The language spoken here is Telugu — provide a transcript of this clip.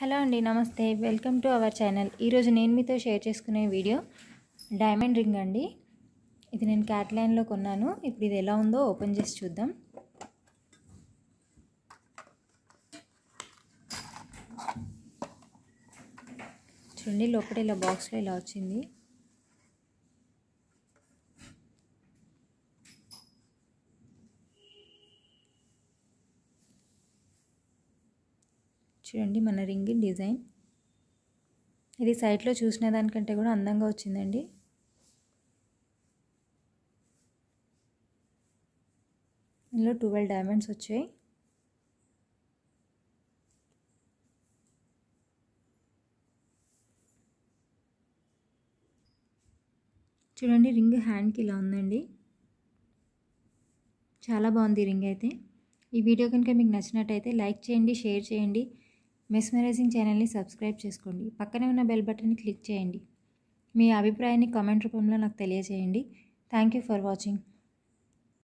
హలో అండి నమస్తే. Welcome to our channel. ఈరోజు నేను మీతో షేర్ చేసుకునే వీడియో డైమండ్ రింగ్ అండి. ఇది నేను క్యాట్లాన్లో కొన్నాను. ఇప్పుడు ఇది ఎలా ఉందో ఓపెన్ చేసి చూద్దాం. చూడండి లోపల ఇలా బాక్స్లో ఇలా వచ్చింది. చూడండి మన రింగ్ డిజైన్. ఇది సైట్లో చూసిన దానికంటే కూడా అందంగా వచ్చిందండి. ఇందులో ట్వెల్వ్ డైమండ్స్ వచ్చాయి. చూడండి రింగ్ హ్యాండ్కి ఇలా ఉందండి. చాలా బాగుంది రింగ్ అయితే. ఈ వీడియో కనుక మీకు నచ్చినట్టయితే లైక్ చేయండి షేర్ చేయండి. మెస్మరైజింగ్ ఛానల్ని సబ్స్క్రైబ్ చేసుకోండి. పక్కనే ఉన్న బెల్ బటన్ని క్లిక్ చేయండి. మీ అభిప్రాయాన్ని కామెంట్ రూపంలో నాకు తెలియజేయండి థ్యాంక్ యూ ఫర్ వాచింగ్.